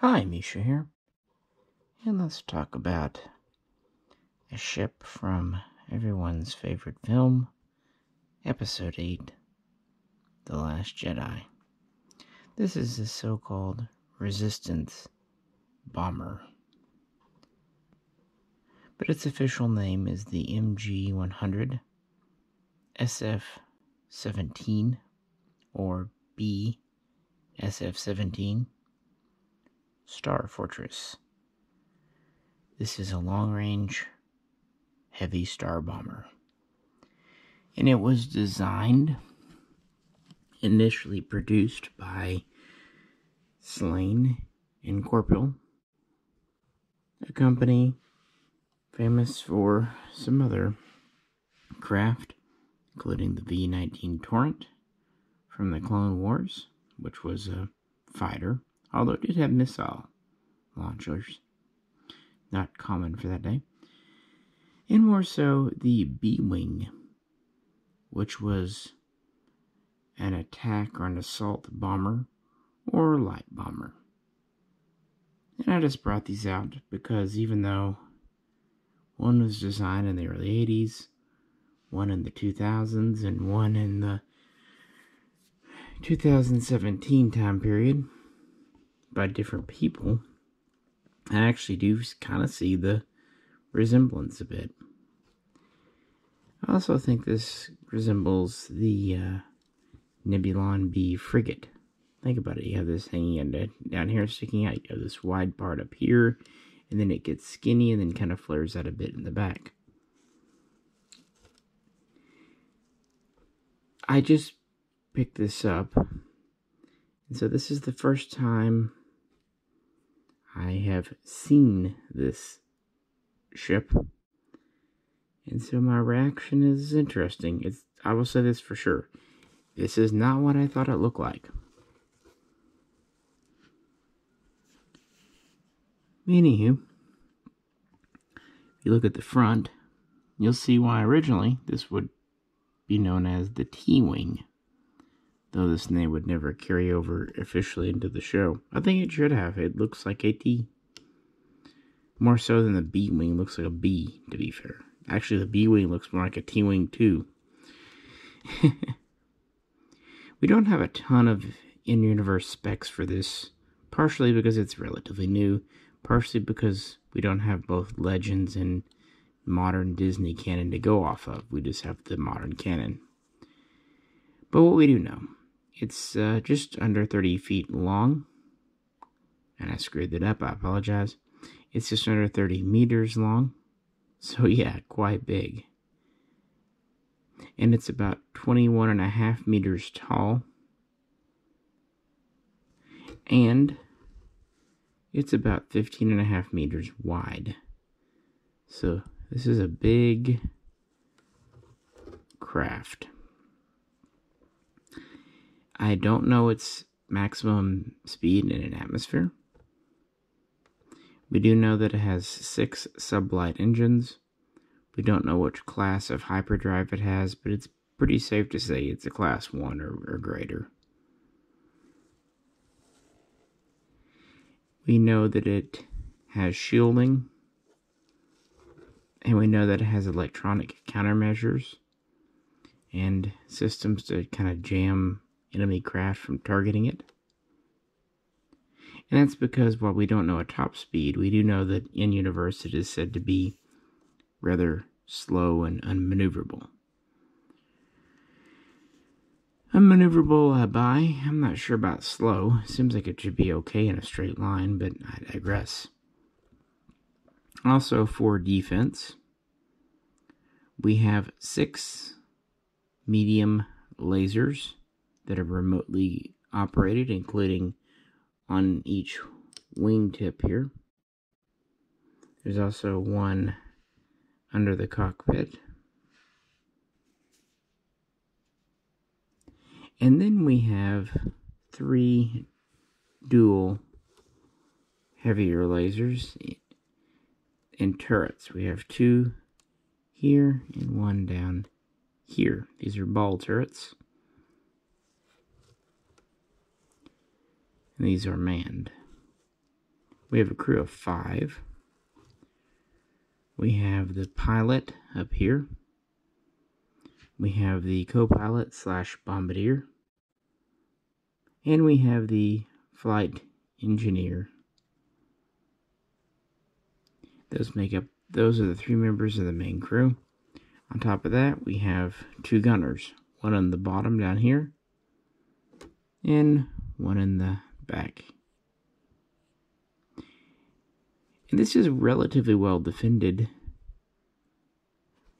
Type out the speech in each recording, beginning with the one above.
Hi, Misha here. And let's talk about a ship from everyone's favorite film, Episode 8 The Last Jedi. This is the so called Resistance Bomber. But its official name is the MG 100 SF 17 or B SF 17 Star Fortress. This is a long range heavy star bomber. And it was designed, initially produced by Slayn Incorporated, a company famous for some other craft, including the V 19 Torrent from the Clone Wars, which was a fighter, although it did have missile launchers. Not common for that day. And more so, the B Wing, which was an attack or an assault bomber or light bomber. And I just brought these out because even though one was designed in the early 80s, one in the 2000s, and one in the 2017 time period by different people, I actually do kind of see the resemblance a bit. I also think this resembles the uh, Nebulon B frigate. Think about it. You have this hanging down here, sticking out. You have this wide part up here, and then it gets skinny and then kind of flares out a bit in the back. I just picked this up. And so this is the first time I have seen this ship. And so my reaction is interesting. It's I will say this for sure. This is not what I thought it looked like. Anywho, if you look at the front, you'll see why originally this would be known as the T-Wing though this name would never carry over officially into the show. I think it should have. It looks like a T. More so than the B Wing looks like a B, to be fair. Actually, the B Wing looks more like a T Wing, too. we don't have a ton of in universe specs for this, partially because it's relatively new, partially because we don't have both Legends and modern Disney canon to go off of. We just have the modern canon. But what we do know it's uh, just under 30 feet long. And I screwed it up, I apologize. It's just under 30 meters long. So, yeah, quite big. And it's about 21 and a half meters tall. And it's about 15 and a half meters wide. So, this is a big craft. I don't know its maximum speed in an atmosphere. We do know that it has six sublight engines. We don't know which class of hyperdrive it has, but it's pretty safe to say it's a class 1 or, or greater. We know that it has shielding, and we know that it has electronic countermeasures and systems to kind of jam enemy craft from targeting it. And that's because while we don't know a top speed, we do know that in universe it is said to be rather slow and unmaneuverable. Unmaneuverable uh, by, I'm not sure about slow. Seems like it should be okay in a straight line, but I digress. Also, for defense, we have six medium lasers that are remotely operated, including on each wingtip here. There's also one under the cockpit. And then we have three dual heavier lasers and turrets. We have two here and one down here. These are ball turrets. And these are manned. We have a crew of five. We have the pilot up here. We have the co-pilot slash bombardier. And we have the flight engineer. Those make up those are the three members of the main crew. On top of that, we have two gunners. One on the bottom down here, and one in the back. And this is relatively well defended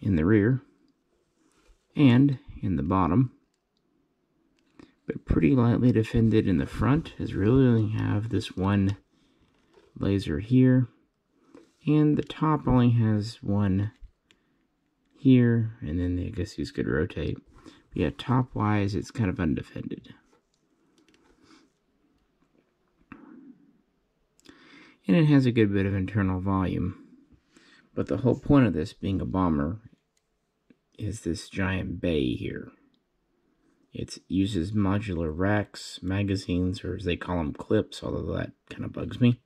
in the rear and in the bottom, but pretty lightly defended in the front, as we really only have this one laser here, and the top only has one here, and then I guess these could rotate. But yeah, top wise, it's kind of undefended. And it has a good bit of internal volume. But the whole point of this being a bomber is this giant bay here. It uses modular racks, magazines, or as they call them, clips, although that kind of bugs me.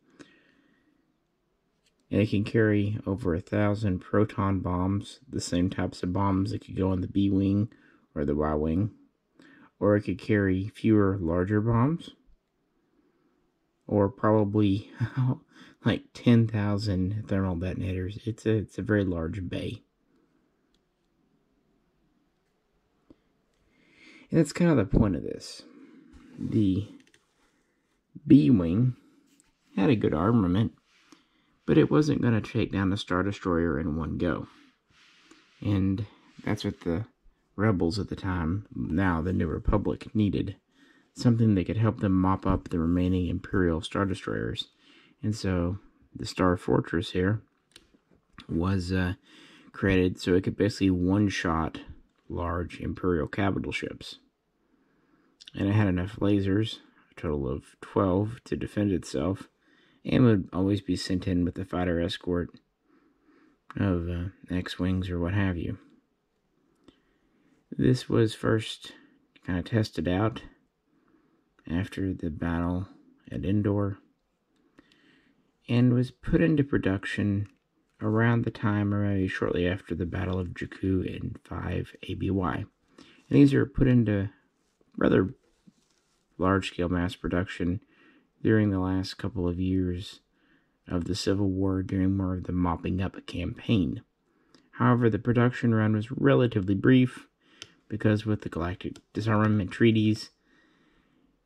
And it can carry over a thousand proton bombs, the same types of bombs that could go on the B Wing or the Y Wing. Or it could carry fewer larger bombs. Or probably like 10,000 thermal detonators. It's a, it's a very large bay. And that's kind of the point of this. The B Wing had a good armament, but it wasn't going to take down a Star Destroyer in one go. And that's what the rebels at the time, now the New Republic, needed. Something that could help them mop up the remaining Imperial Star Destroyers. And so the Star Fortress here was uh, created so it could basically one shot large Imperial capital ships. And it had enough lasers, a total of 12, to defend itself, and would always be sent in with a fighter escort of uh, X Wings or what have you. This was first kind of tested out after the battle at Endor and was put into production around the time or maybe shortly after the Battle of Jakku in 5 ABY. And these are put into rather large scale mass production during the last couple of years of the Civil War during more of the mopping up campaign. However, the production run was relatively brief because with the Galactic Disarmament Treaties,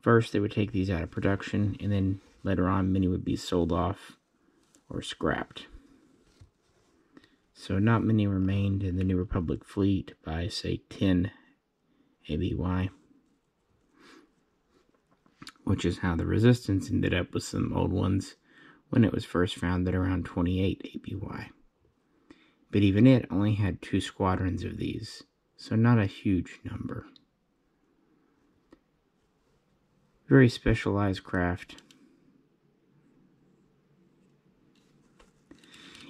first they would take these out of production and then later on many would be sold off or scrapped. So not many remained in the New Republic fleet by say 10 ABY which is how the Resistance ended up with some old ones when it was first founded around 28 ABY. But even it only had two squadrons of these, so not a huge number. Very specialized craft.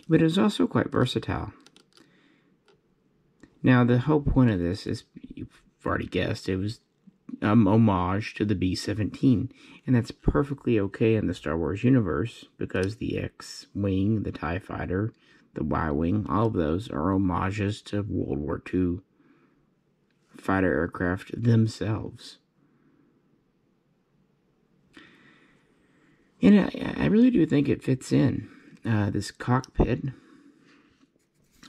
But it was also quite versatile. Now, the whole point of this is, you've already guessed, it was um, homage to the B 17. And that's perfectly okay in the Star Wars universe because the X Wing, the TIE Fighter, the Y Wing, all of those are homages to World War II fighter aircraft themselves. And I, I really do think it fits in. Uh, this cockpit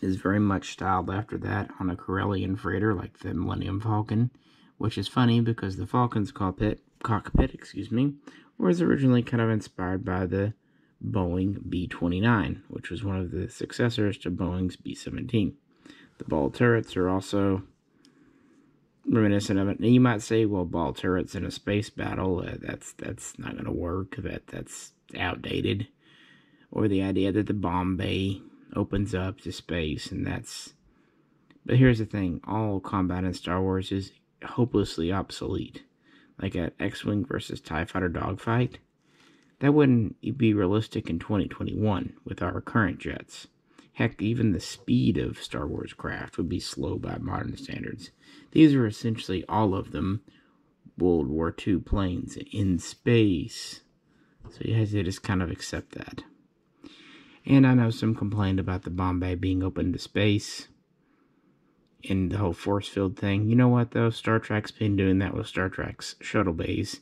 is very much styled after that on a Corellian freighter like the Millennium Falcon which is funny because the Falcon's cockpit, cockpit, excuse me, was originally kind of inspired by the Boeing B-29, which was one of the successors to Boeing's B-17. The ball turrets are also reminiscent of it. And you might say, well, ball turrets in a space battle, uh, that's that's not going to work. That that's outdated. Or the idea that the bomb bay opens up to space, and that's. But here's the thing: all combat in Star Wars is hopelessly obsolete, like an X-wing versus Tie Fighter dogfight, that wouldn't be realistic in 2021 with our current jets. Heck, even the speed of Star Wars craft would be slow by modern standards. These are essentially all of them World War II planes in space. So you have to just kind of accept that. And I know some complained about the bomb bay being open to space and the whole force field thing. You know what, though? Star Trek's been doing that with Star Trek's shuttle bays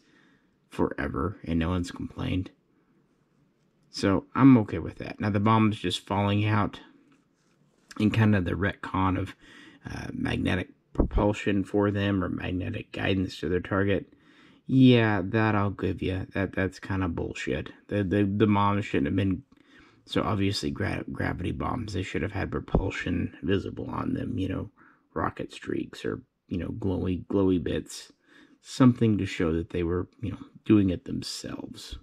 forever, and no one's complained. So I'm okay with that. Now, the bomb's just falling out and kind of the retcon of uh, magnetic propulsion for them or magnetic guidance to their target. Yeah, that I'll give you. That that's kind of bullshit. The the the bombs shouldn't have been so obviously gra- gravity bombs. They should have had propulsion visible on them. You know, rocket streaks or you know glowy glowy bits, something to show that they were you know doing it themselves.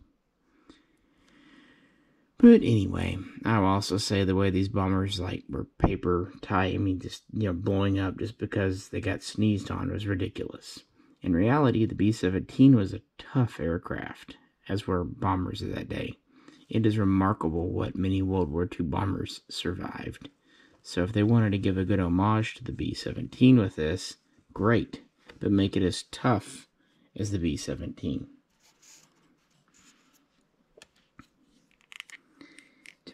But anyway, I'll also say the way these bombers like were paper tight, I mean just you know blowing up just because they got sneezed on was ridiculous. In reality, the B-17 was a tough aircraft, as were bombers of that day. It is remarkable what many World War II bombers survived. So if they wanted to give a good homage to the B-17 with this, great, but make it as tough as the B-17.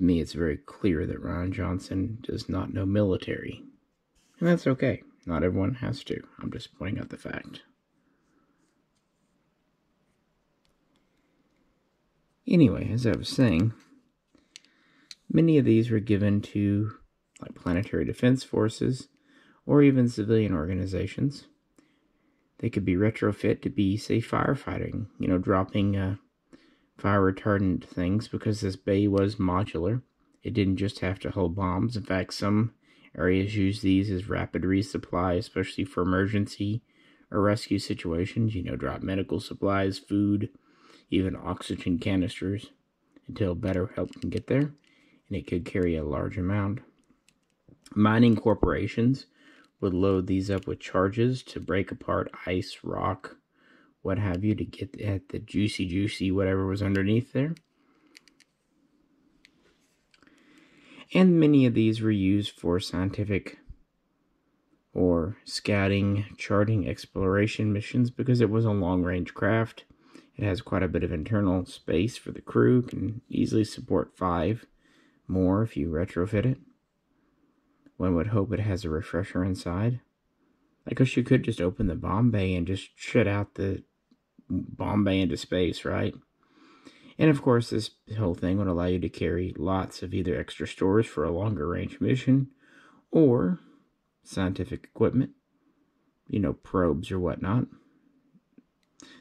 To me, it's very clear that Rian Johnson does not know military. And that's okay. Not everyone has to. I'm just pointing out the fact. Anyway, as I was saying, many of these were given to like planetary defense forces or even civilian organizations. They could be retrofit to be, say, firefighting, you know, dropping uh, fire retardant things because this bay was modular. It didn't just have to hold bombs. In fact, some areas use these as rapid resupply, especially for emergency or rescue situations. You know, drop medical supplies, food, even oxygen canisters until better help can get there, and it could carry a large amount. Mining corporations would load these up with charges to break apart ice, rock, what have you, to get at the juicy, juicy whatever was underneath there. And many of these were used for scientific or scouting, charting, exploration missions because it was a long range craft it has quite a bit of internal space for the crew, can easily support five more if you retrofit it. One would hope it has a refresher inside. I guess you could just open the bomb bay and just shut out the bomb bay into space, right? And of course, this whole thing would allow you to carry lots of either extra stores for a longer range mission or scientific equipment, you know, probes or whatnot.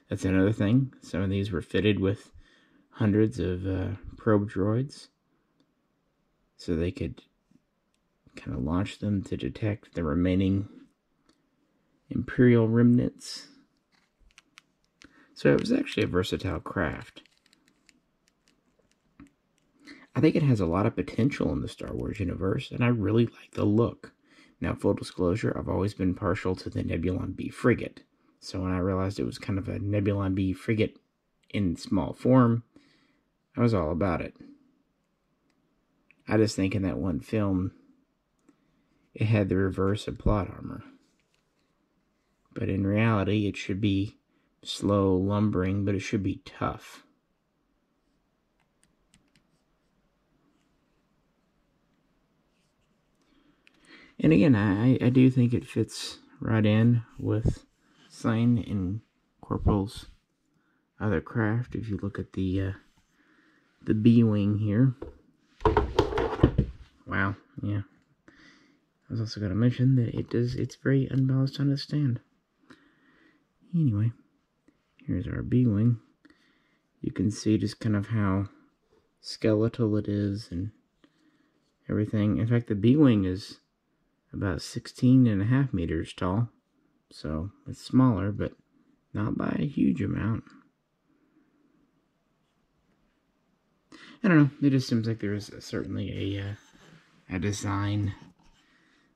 That's another thing. Some of these were fitted with hundreds of uh, probe droids so they could kind of launch them to detect the remaining Imperial remnants. So it was actually a versatile craft. I think it has a lot of potential in the Star Wars universe, and I really like the look. Now, full disclosure, I've always been partial to the Nebulon B frigate. So when I realized it was kind of a Nebulon B frigate in small form, I was all about it. I just think in that one film, it had the reverse of plot armor. But in reality, it should be slow, lumbering, but it should be tough. And again, I, I do think it fits right in with Slayn and Korpil's other craft. If you look at the uh, the B wing here. Wow, yeah. I was also going to mention that it does. It's very unbalanced on its stand. Anyway, here's our B wing. You can see just kind of how skeletal it is and everything. In fact, the B wing is about 16 and a half meters tall. So it's smaller, but not by a huge amount. I don't know. It just seems like there is certainly a uh, a design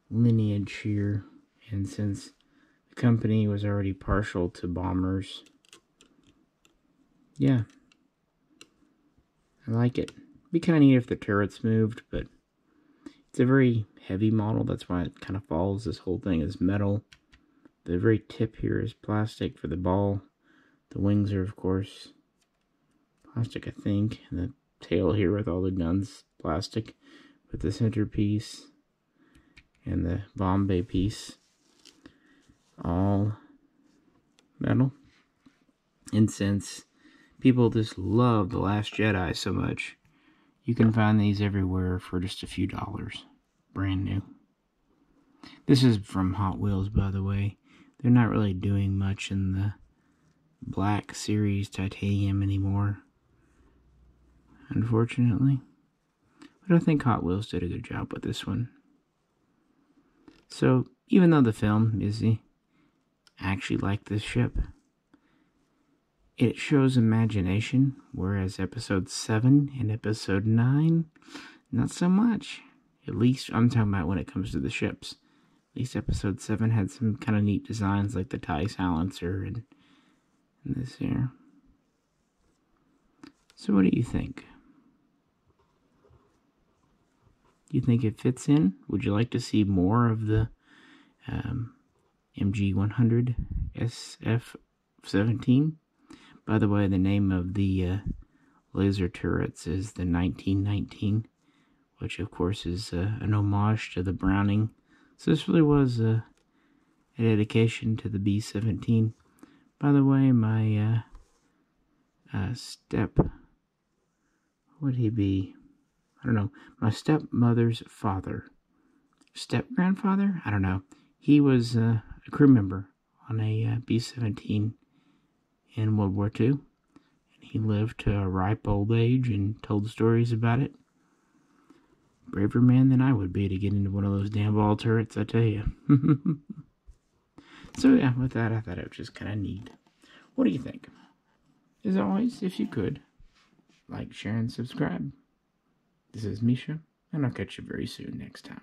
lineage here, and since the company was already partial to bombers, yeah, I like it. Be kind of neat if the turrets moved, but it's a very heavy model. That's why it kind of falls. This whole thing is metal. The very tip here is plastic for the ball. The wings are, of course, plastic, I think. And the tail here with all the guns, plastic. With the centerpiece and the bomb bay piece, all metal. Since people just love The Last Jedi so much, you can find these everywhere for just a few dollars. Brand new. This is from Hot Wheels, by the way. They're not really doing much in the Black Series titanium anymore. Unfortunately. But I think Hot Wheels did a good job with this one. So, even though the film is the, I actually like this ship, it shows imagination, whereas episode 7 and episode 9, not so much. At least I'm talking about when it comes to the ships. At least episode 7 had some kind of neat designs like the tie silencer and, and this here. So, what do you think? Do you think it fits in? Would you like to see more of the um, MG100 SF17? By the way, the name of the uh, laser turrets is the 1919, which of course is uh, an homage to the Browning. So this really was uh, a dedication to the B-17. By the way, my uh, uh, step, would he be? I don't know. My stepmother's father, step grandfather. I don't know. He was uh, a crew member on a uh, B-17 in World War II. And he lived to a ripe old age and told stories about it. Braver man than I would be to get into one of those damn ball turrets, I tell you. so, yeah, with that, I thought it was just kind of neat. What do you think? As always, if you could, like, share, and subscribe. This is Misha, and I'll catch you very soon next time.